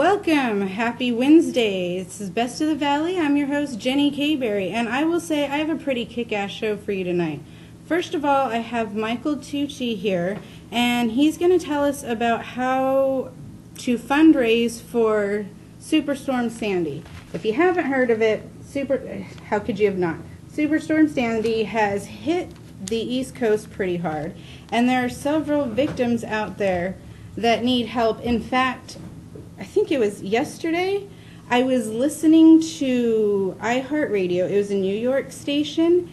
Welcome. Happy Wednesday. This is Best of the Valley. I'm your host, Jenny Kayberry, and I will say I have a pretty kick ass show for you tonight. First of all, I have Michael Tucci here, and he's going to tell us about how to fundraise for Superstorm Sandy. If you haven't heard of it, super how could you have not? Superstorm Sandy has hit the East Coast pretty hard, and there are several victims out there that need help. In fact, it was yesterday, I was listening to iHeartRadio. It was a New York station,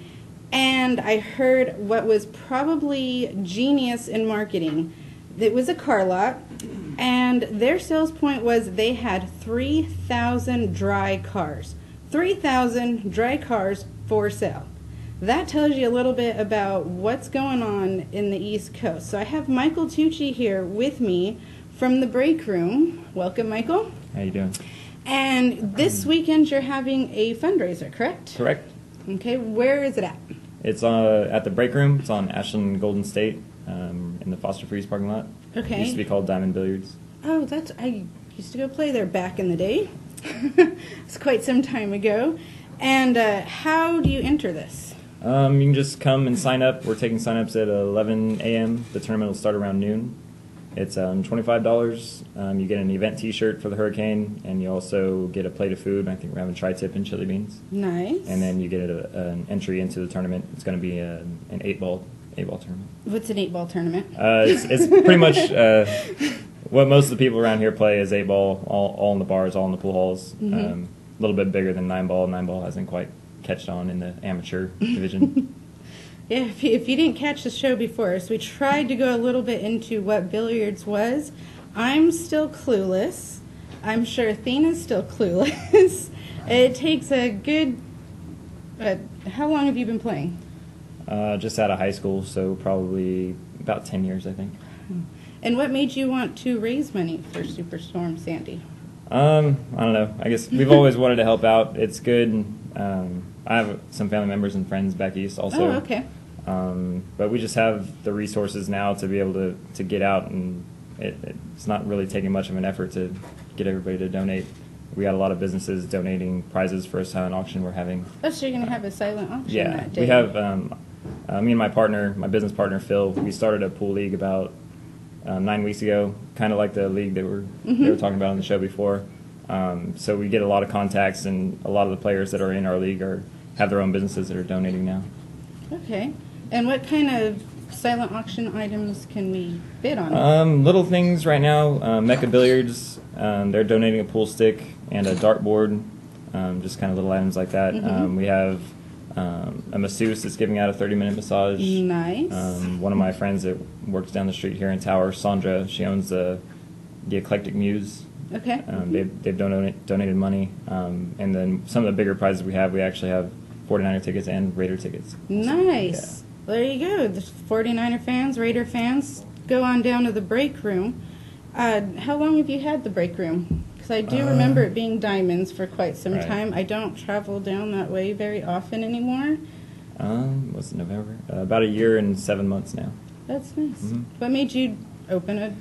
and I heard what was probably genius in marketing. It was a car lot, and their sales point was they had 3,000 dry cars. 3,000 dry cars for sale. That tells you a little bit about what's going on in the East Coast. So I have Michael Tucci here with me from the break room. Welcome, Michael. How you doing? And this weekend you're having a fundraiser, correct? Correct. Okay, where is it at? It's uh, at the break room. It's on Ashlan Golden State um, in the Foster Freeze parking lot. Okay. It used to be called Diamond Billiards. Oh, that's I used to go play there back in the day. it's quite some time ago. And uh, how do you enter this? Um, you can just come and sign up. We're taking sign-ups at 11 a.m. The tournament will start around noon. It's um, $25. Um, you get an event T-shirt for the Hurricane, and you also get a plate of food. I think we're having tri-tip and chili beans. Nice. And then you get a, an entry into the tournament. It's going to be a, an eight-ball eight-ball tournament. What's an eight ball tournament? Uh, it's, it's pretty much uh, what most of the people around here play is eight ball, all, all in the bars, all in the pool halls. Mhm. Um, a little bit bigger than nine ball. Nine ball hasn't quite catched on in the amateur division. Yeah, if you, if you didn't catch the show before, so we tried to go a little bit into what billiards was. I'm still clueless. I'm sure Athena's still clueless. it takes a good. Uh, how long have you been playing? uh, just out of high school, so probably about ten years, I think. And what made you want to raise money for Superstorm Sandy? Um, I don't know. I guess we've always wanted to help out. It's good. Um, I have some family members and friends back east also. oh, okay. Um, but we just have the resources now to be able to, to get out, and it, it's not really taking much of an effort to get everybody to donate. We got a lot of businesses donating prizes for a silent auction we're having. Oh, so you're going to have a silent auction Yeah, that day? we have um, uh, me and my partner, my business partner Phil. We started a pool league about um, nine weeks ago, kind of like the league that we're they were talking about on the show before. Um, so we get a lot of contacts, and a lot of the players that are in our league are have their own businesses that are donating now. Okay. And what kind of silent auction items can we bid on? Um, little things right now. Uh, Mecca Billiards, um, they're donating a pool stick and a dartboard. Um, just kind of little items like that. Mhm. Um, we have um, a masseuse that's giving out a 30-minute massage. nice. Um, one of my friends that works down the street here in Tower, Sandra, she owns the the Iklectic Muse. okay. Um, they've they've donated donated money, um, and then some of the bigger prizes we have, we actually have 49er tickets and Raider tickets. Nice. There you go. The 49er fans, Raider fans, go on down to the break room. Uh, how long have you had the break room? Because I do Uh, remember it being diamonds for quite some right. time. I don't travel down that way very often anymore. Um, what's it, November? Uh, about a year and seven months now. That's nice. Mhm. What made you open a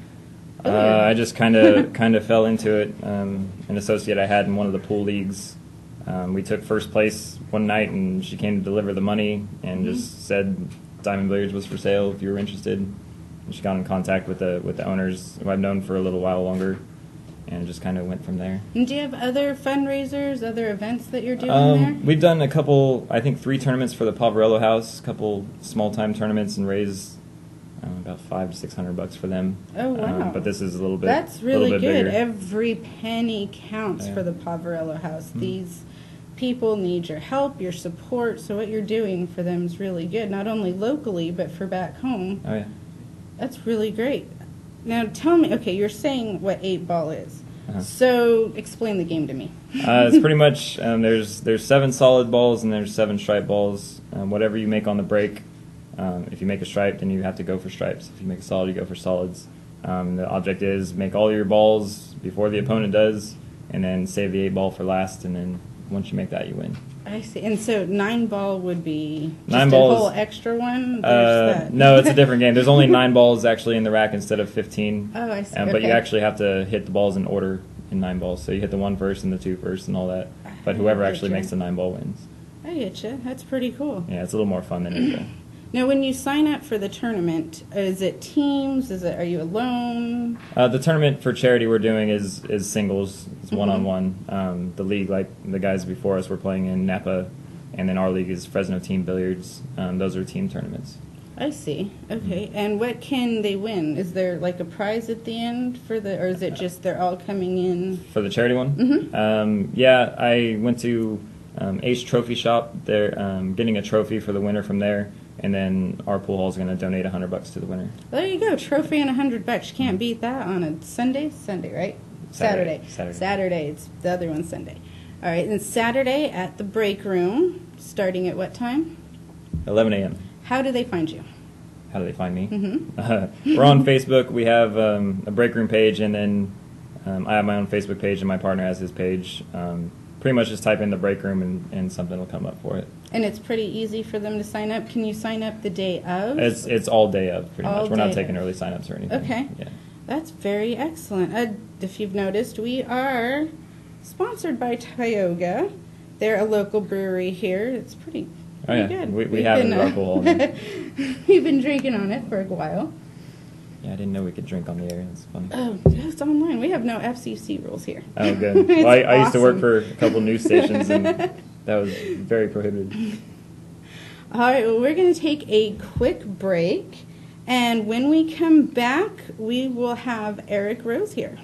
Uh, I just kind of kind of fell into it. Um, an associate I had in one of the pool leagues, um, we took first place one night, and she came to deliver the money and Mhm. just said Diamond Billiards was for sale if you were interested. And she got in contact with the with the owners who I've known for a little while longer, and just kind of went from there. And do you have other fundraisers, other events that you're doing Um, there? we've done a couple, I think three tournaments for the Poverello House, a couple small time tournaments, and raised about five to six hundred bucks for them. Oh, Um, wow. but this is a little bit. That's really bit good. bigger. Every penny counts Yeah. for the Poverello House. Mhm. These people need your help, your support. So what you're doing for them is really good, not only locally but for back home. Oh yeah. That's really great. Now tell me, okay, you're saying what eight ball is. Uh-huh. So explain the game to me. Uh, it's pretty much um, there's there's seven solid balls and there's seven stripe balls. Um, whatever you make on the break, um, if you make a stripe, then you have to go for stripes. If you make a solid, you go for solids. Um, the object is make all your balls before the opponent does, and then save the eight ball for last. And then once you make that, you win. I see. And so nine ball would be just Nine a ball whole is- extra one. Uh, that. no, it's a different game. There's only nine balls actually in the rack instead of fifteen. Oh, I see. Um, But you actually have to hit the balls in order in nine balls. So you hit the one first and the two first and all that. But whoever actually makes the nine ball wins. I get you. That's pretty cool. Yeah, it's a little more fun than Uno. Now, when you sign up for the tournament, is it teams? Is it are you alone? Uh, the tournament for charity we're doing is is singles. It's one on one. The league, like the guys before us, were playing in Napa, and then our league is Fresno Team Billiards. Um, those are team tournaments. I see. Okay. And what can they win? Is there like a prize at the end for the, or is it just they're all coming in? For the charity one, Mhm. um, yeah, I went to um, Ace Trophy Shop. They're um, getting a trophy for the winner from there, and then our pool hall is going to donate a hundred bucks to the winner. There you go. Trophy and a hundred bucks. You can't beat that on a Sunday. Sunday, right? Saturday. Saturday. Saturday. It's the other one Sunday. All right. And Saturday at the break room, starting at what time? 11 a.m. How do they find you? How do they find me? Mm-hmm. Uh, we're on Facebook. We have um, a break room page, and then um, I have my own Facebook page, and my partner has his page. Um, pretty much just type in the break room, and, and something will come up for it. And it's pretty easy for them to sign up. Can you sign up the day of? It's it's all day of pretty All much. We're not day taking of. early signups or anything. Okay. Yeah. That's very excellent. Uh, if you've noticed, we are sponsored by Tioga. They're a local brewery here. It's pretty, Oh, pretty yeah. good. We- we We've have been, it pool, yeah. We've been drinking on it for a while. Yeah, I didn't know we could drink on the air. That's funny. Oh, it's online. We have no FCC rules here. Oh, good. Well, I, I used to work for a couple news stations, and that was very prohibited. All right, well, we're going to take a quick break. And when we come back, we will have Eric Rose here.